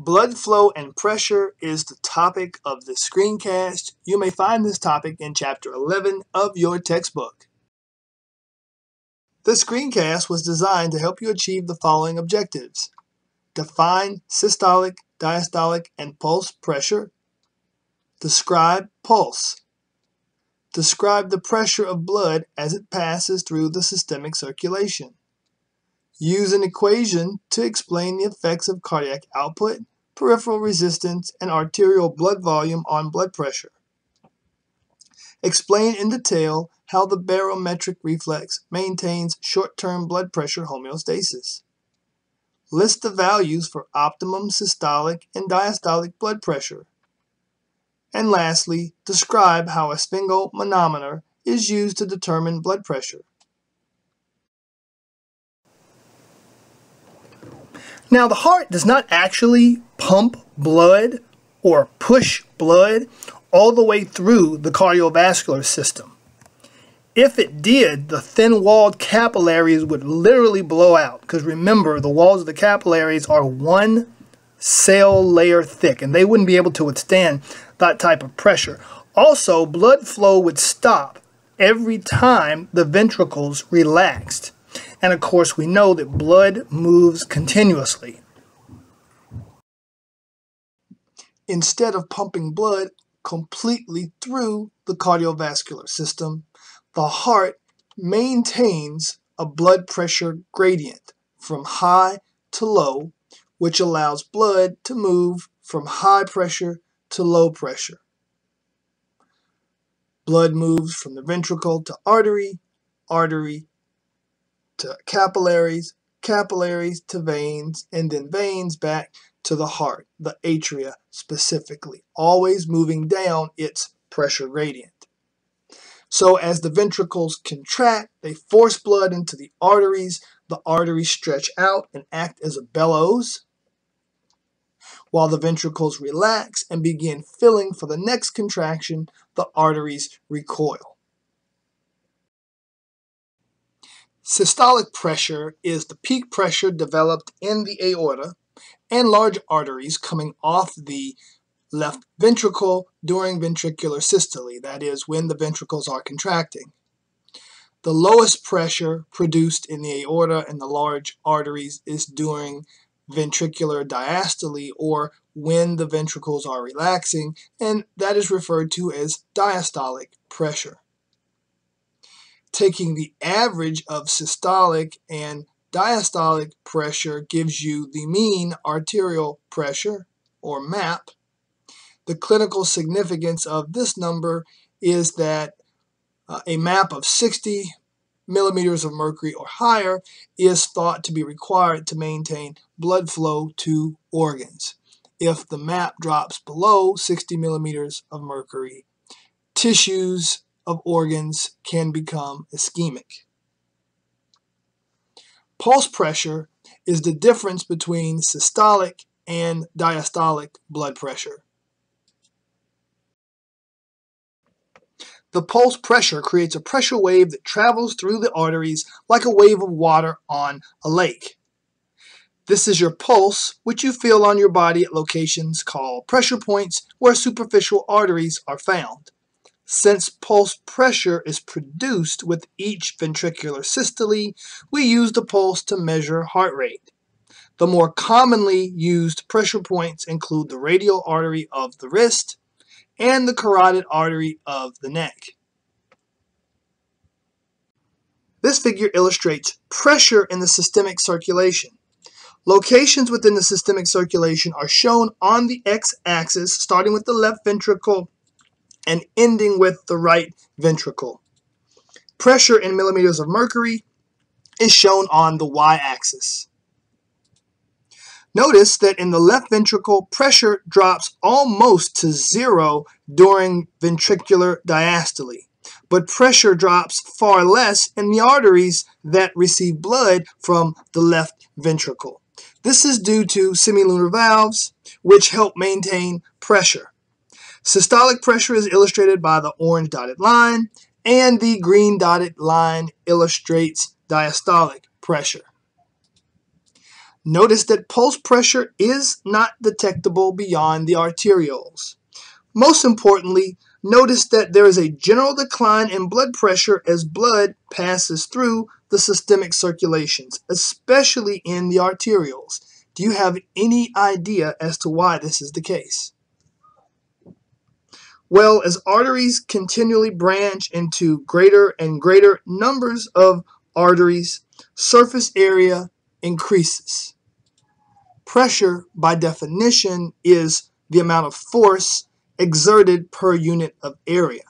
Blood flow and pressure is the topic of the screencast. You may find this topic in Chapter 11 of your textbook. The screencast was designed to help you achieve the following objectives. Define systolic, diastolic, and pulse pressure. Describe pulse. Describe the pressure of blood as it passes through the systemic circulation. Use an equation to explain the effects of cardiac output, peripheral resistance, and arterial blood volume on blood pressure. Explain in detail how the barometric reflex maintains short-term blood pressure homeostasis. List the values for optimum systolic and diastolic blood pressure. And lastly, describe how a sphygmomanometer is used to determine blood pressure. Now, the heart does not actually pump blood or push blood all the way through the cardiovascular system. If it did, the thin-walled capillaries would literally blow out. Because remember, the walls of the capillaries are one cell layer thick, and they wouldn't be able to withstand that type of pressure. Also, blood flow would stop every time the ventricles relaxed. And of course, we know that blood moves continuously. Instead of pumping blood completely through the cardiovascular system, the heart maintains a blood pressure gradient from high to low, which allows blood to move from high pressure to low pressure. Blood moves from the ventricle to artery, artery to capillaries, capillaries to veins, and then veins back to the heart, the atria specifically, always moving down its pressure gradient. So as the ventricles contract, they force blood into the arteries. The arteries stretch out and act as a bellows, while the ventricles relax and begin filling for the next contraction, the arteries recoil. Systolic pressure is the peak pressure developed in the aorta and large arteries coming off the left ventricle during ventricular systole, that is, when the ventricles are contracting. The lowest pressure produced in the aorta and the large arteries is during ventricular diastole or when the ventricles are relaxing, and that is referred to as diastolic pressure taking the average of systolic and diastolic pressure gives you the mean arterial pressure, or MAP. The clinical significance of this number is that uh, a MAP of 60 millimeters of mercury or higher is thought to be required to maintain blood flow to organs. If the MAP drops below 60 millimeters of mercury, tissues of organs can become ischemic. Pulse pressure is the difference between systolic and diastolic blood pressure. The pulse pressure creates a pressure wave that travels through the arteries like a wave of water on a lake. This is your pulse, which you feel on your body at locations called pressure points where superficial arteries are found. Since pulse pressure is produced with each ventricular systole, we use the pulse to measure heart rate. The more commonly used pressure points include the radial artery of the wrist and the carotid artery of the neck. This figure illustrates pressure in the systemic circulation. Locations within the systemic circulation are shown on the x-axis, starting with the left ventricle and ending with the right ventricle. Pressure in millimeters of mercury is shown on the y-axis. Notice that in the left ventricle, pressure drops almost to zero during ventricular diastole, but pressure drops far less in the arteries that receive blood from the left ventricle. This is due to semilunar valves, which help maintain pressure. Systolic pressure is illustrated by the orange dotted line, and the green dotted line illustrates diastolic pressure. Notice that pulse pressure is not detectable beyond the arterioles. Most importantly, notice that there is a general decline in blood pressure as blood passes through the systemic circulations, especially in the arterioles. Do you have any idea as to why this is the case? Well, as arteries continually branch into greater and greater numbers of arteries, surface area increases. Pressure, by definition, is the amount of force exerted per unit of area.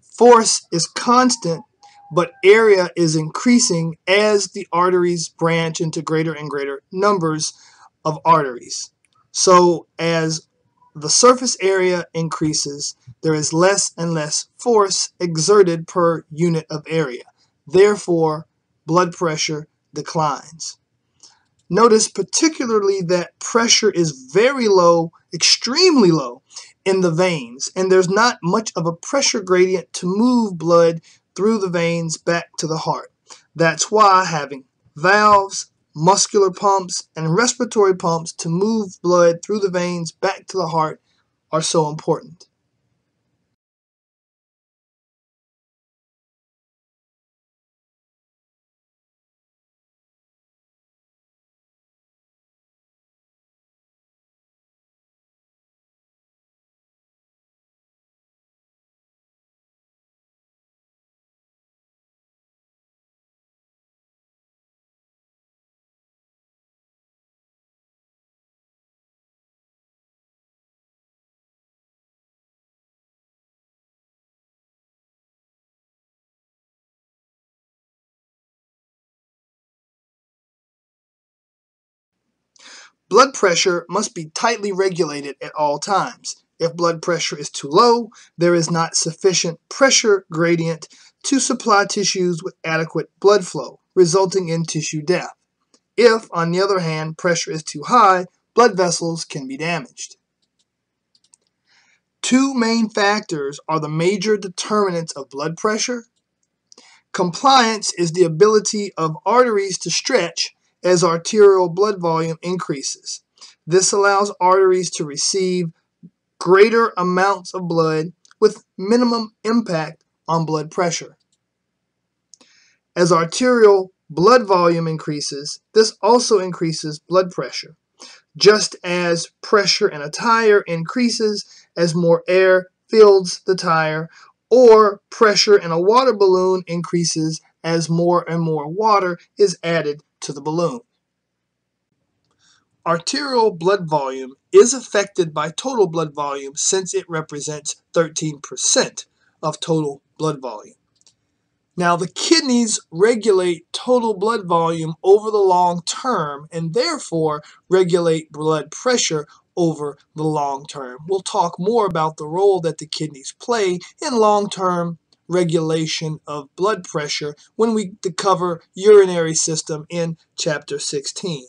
Force is constant, but area is increasing as the arteries branch into greater and greater numbers of arteries. So as the surface area increases, there is less and less force exerted per unit of area. Therefore, blood pressure declines. Notice particularly that pressure is very low, extremely low, in the veins, and there's not much of a pressure gradient to move blood through the veins back to the heart. That's why having valves, muscular pumps, and respiratory pumps to move blood through the veins back to the heart are so important. Blood pressure must be tightly regulated at all times. If blood pressure is too low, there is not sufficient pressure gradient to supply tissues with adequate blood flow, resulting in tissue death. If, on the other hand, pressure is too high, blood vessels can be damaged. Two main factors are the major determinants of blood pressure. Compliance is the ability of arteries to stretch as arterial blood volume increases. This allows arteries to receive greater amounts of blood with minimum impact on blood pressure. As arterial blood volume increases, this also increases blood pressure, just as pressure in a tire increases as more air fills the tire, or pressure in a water balloon increases as more and more water is added to the balloon. Arterial blood volume is affected by total blood volume since it represents 13% of total blood volume. Now, the kidneys regulate total blood volume over the long term and therefore regulate blood pressure over the long term. We'll talk more about the role that the kidneys play in long term regulation of blood pressure when we cover urinary system in chapter 16.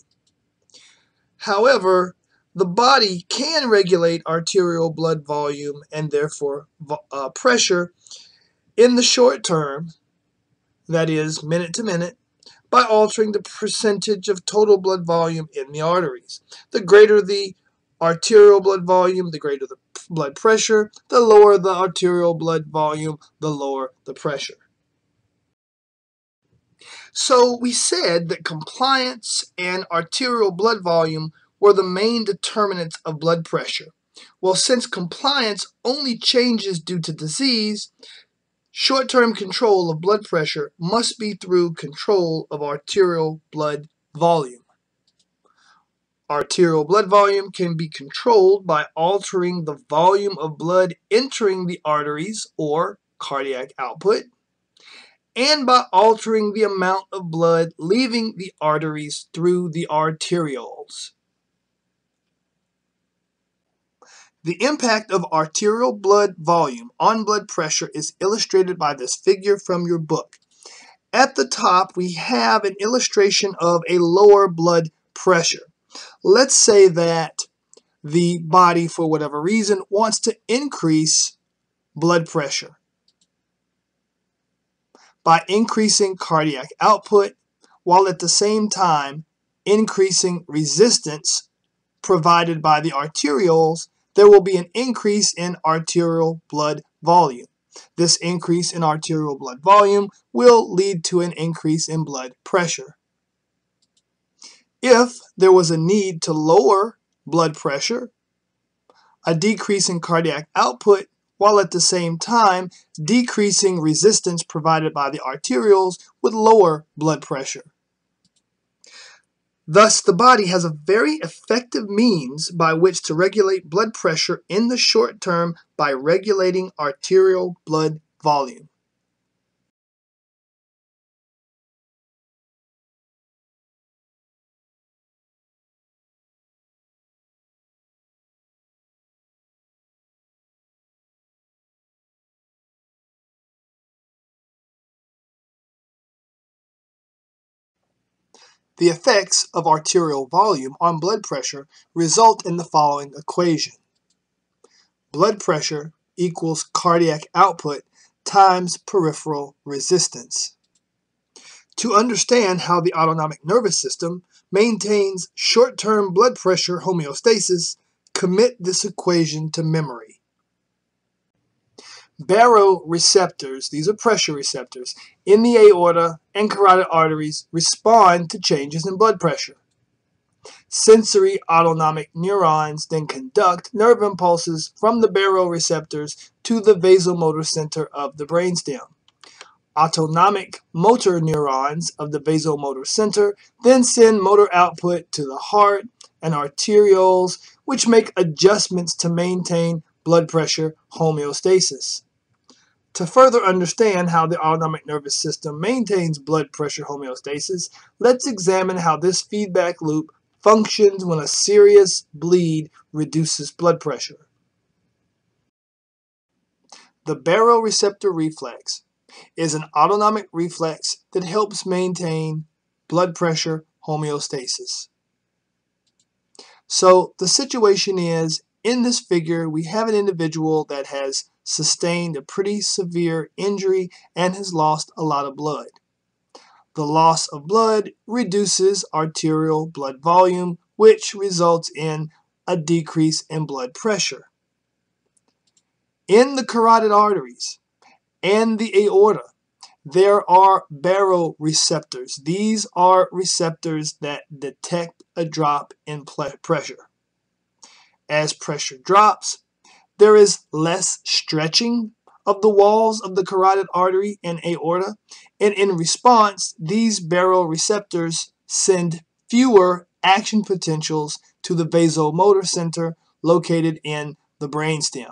However, the body can regulate arterial blood volume and therefore uh, pressure in the short term, that is minute to minute, by altering the percentage of total blood volume in the arteries. The greater the arterial blood volume, the greater the blood pressure. The lower the arterial blood volume, the lower the pressure. So we said that compliance and arterial blood volume were the main determinants of blood pressure. Well, since compliance only changes due to disease, short-term control of blood pressure must be through control of arterial blood volume. Arterial blood volume can be controlled by altering the volume of blood entering the arteries or cardiac output and by altering the amount of blood leaving the arteries through the arterioles. The impact of arterial blood volume on blood pressure is illustrated by this figure from your book. At the top, we have an illustration of a lower blood pressure. Let's say that the body, for whatever reason, wants to increase blood pressure by increasing cardiac output while at the same time increasing resistance provided by the arterioles, there will be an increase in arterial blood volume. This increase in arterial blood volume will lead to an increase in blood pressure. If there was a need to lower blood pressure, a decrease in cardiac output while at the same time decreasing resistance provided by the arterioles would lower blood pressure. Thus, the body has a very effective means by which to regulate blood pressure in the short term by regulating arterial blood volume. The effects of arterial volume on blood pressure result in the following equation. Blood pressure equals cardiac output times peripheral resistance. To understand how the autonomic nervous system maintains short-term blood pressure homeostasis, commit this equation to memory. Baroreceptors, these are pressure receptors, in the aorta and carotid arteries respond to changes in blood pressure. Sensory autonomic neurons then conduct nerve impulses from the baroreceptors to the vasomotor center of the brainstem. Autonomic motor neurons of the vasomotor center then send motor output to the heart and arterioles, which make adjustments to maintain blood pressure homeostasis. To further understand how the autonomic nervous system maintains blood pressure homeostasis, let's examine how this feedback loop functions when a serious bleed reduces blood pressure. The baroreceptor reflex is an autonomic reflex that helps maintain blood pressure homeostasis. So the situation is, in this figure, we have an individual that has sustained a pretty severe injury and has lost a lot of blood. The loss of blood reduces arterial blood volume, which results in a decrease in blood pressure. In the carotid arteries and the aorta, there are baroreceptors. These are receptors that detect a drop in pressure. As pressure drops, there is less stretching of the walls of the carotid artery and aorta, and in response, these baroreceptors send fewer action potentials to the vasomotor center located in the brainstem.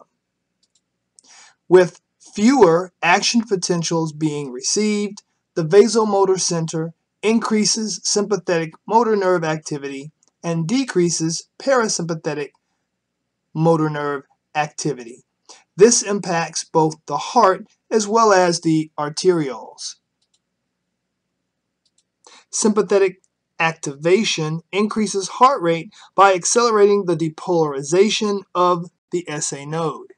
With fewer action potentials being received, the vasomotor center increases sympathetic motor nerve activity and decreases parasympathetic motor nerve activity. This impacts both the heart as well as the arterioles. Sympathetic activation increases heart rate by accelerating the depolarization of the SA node.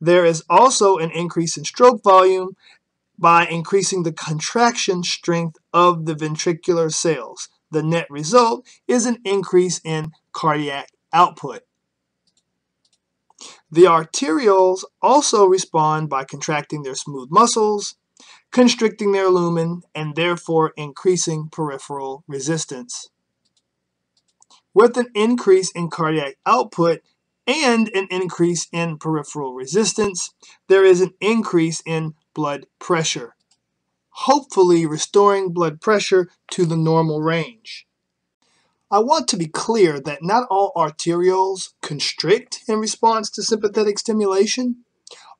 There is also an increase in stroke volume by increasing the contraction strength of the ventricular cells. The net result is an increase in cardiac output. The arterioles also respond by contracting their smooth muscles, constricting their lumen, and therefore increasing peripheral resistance. With an increase in cardiac output and an increase in peripheral resistance, there is an increase in blood pressure, hopefully restoring blood pressure to the normal range. I want to be clear that not all arterioles constrict in response to sympathetic stimulation.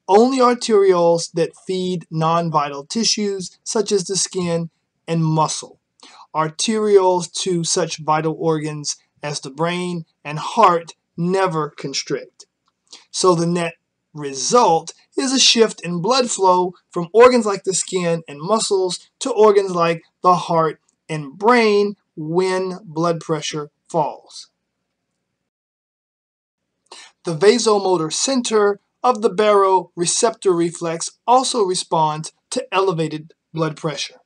Only arterioles that feed non-vital tissues such as the skin and muscle. Arterioles to such vital organs as the brain and heart never constrict. So the net result is a shift in blood flow from organs like the skin and muscles to organs like the heart and brain when blood pressure falls. The vasomotor center of the baroreceptor reflex also responds to elevated blood pressure.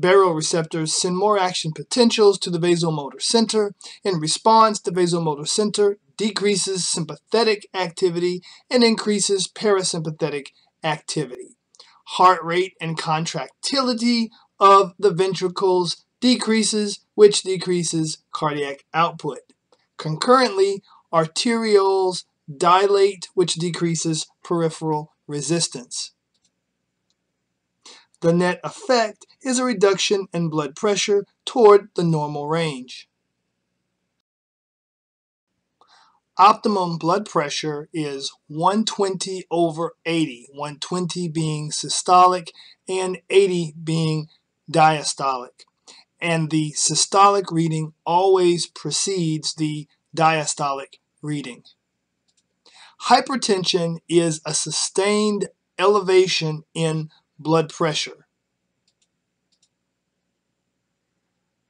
Baroreceptors send more action potentials to the vasomotor center. In response, the vasomotor center decreases sympathetic activity and increases parasympathetic activity. Heart rate and contractility of the ventricles decreases, which decreases cardiac output. Concurrently, arterioles dilate, which decreases peripheral resistance. The net effect is a reduction in blood pressure toward the normal range. Optimum blood pressure is 120 over 80, 120 being systolic and 80 being diastolic. And the systolic reading always precedes the diastolic reading. Hypertension is a sustained elevation in blood pressure.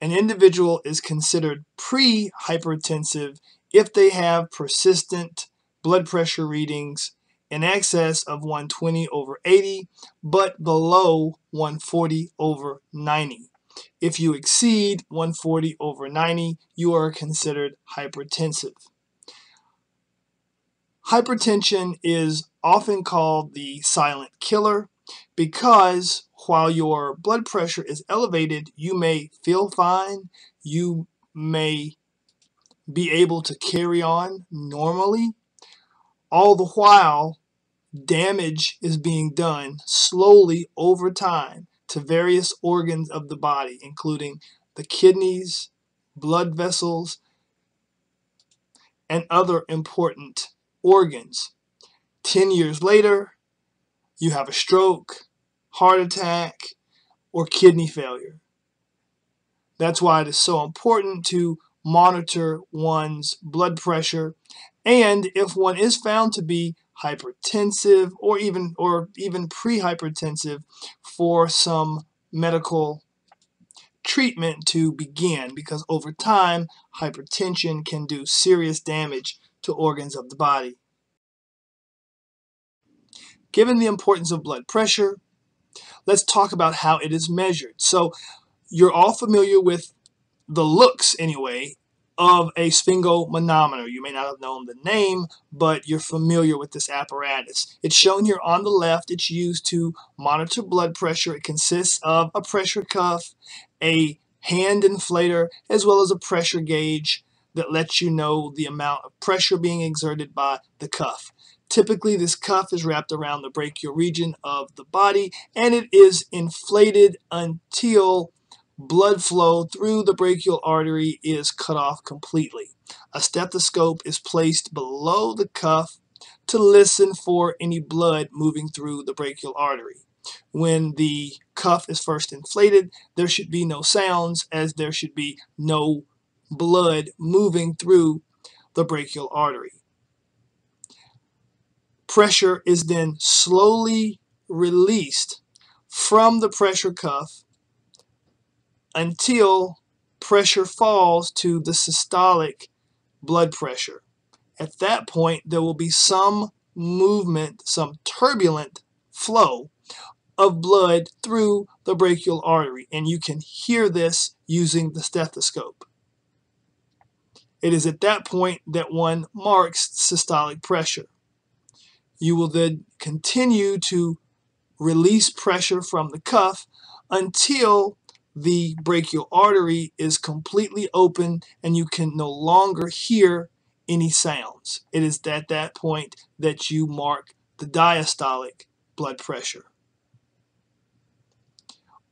An individual is considered pre-hypertensive if they have persistent blood pressure readings in excess of 120 over 80, but below 140 over 90. If you exceed 140 over 90, you are considered hypertensive. Hypertension is often called the silent killer because while your blood pressure is elevated, you may feel fine, you may be able to carry on normally, all the while damage is being done slowly over time to various organs of the body, including the kidneys, blood vessels, and other important organs. 10 years later, you have a stroke, heart attack, or kidney failure. That's why it is so important to monitor one's blood pressure and if one is found to be hypertensive or even or even pre-hypertensive for some medical treatment to begin because over time hypertension can do serious damage to organs of the body. Given the importance of blood pressure, let's talk about how it is measured. So you're all familiar with the looks anyway of a sphygmomanometer. You may not have known the name, but you're familiar with this apparatus. It's shown here on the left. It's used to monitor blood pressure. It consists of a pressure cuff, a hand inflator, as well as a pressure gauge that lets you know the amount of pressure being exerted by the cuff. Typically, this cuff is wrapped around the brachial region of the body and it is inflated until blood flow through the brachial artery is cut off completely. A stethoscope is placed below the cuff to listen for any blood moving through the brachial artery. When the cuff is first inflated, there should be no sounds as there should be no blood moving through the brachial artery. Pressure is then slowly released from the pressure cuff until pressure falls to the systolic blood pressure. At that point, there will be some movement, some turbulent flow of blood through the brachial artery, and you can hear this using the stethoscope. It is at that point that one marks systolic pressure. You will then continue to release pressure from the cuff until the brachial artery is completely open and you can no longer hear any sounds. It is at that point that you mark the diastolic blood pressure.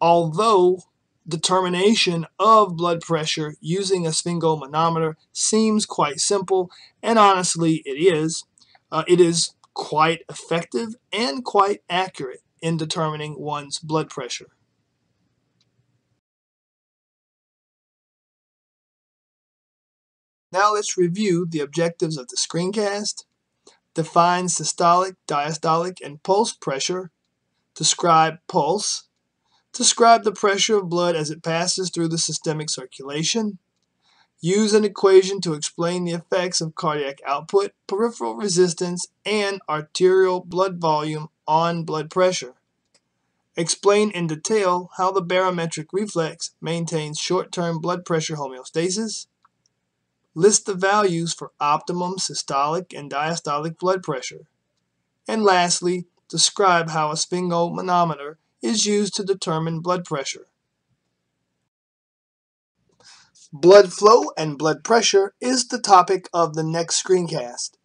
Although determination of blood pressure using a sphygmomanometer seems quite simple, and honestly it is, uh, it is quite effective and quite accurate in determining one's blood pressure. Now let's review the objectives of the screencast. Define systolic, diastolic, and pulse pressure. Describe pulse. Describe the pressure of blood as it passes through the systemic circulation. Use an equation to explain the effects of cardiac output, peripheral resistance, and arterial blood volume on blood pressure. Explain in detail how the barometric reflex maintains short-term blood pressure homeostasis. List the values for optimum systolic and diastolic blood pressure. And lastly, describe how a sphygmomanometer is used to determine blood pressure. Blood flow and blood pressure is the topic of the next screencast.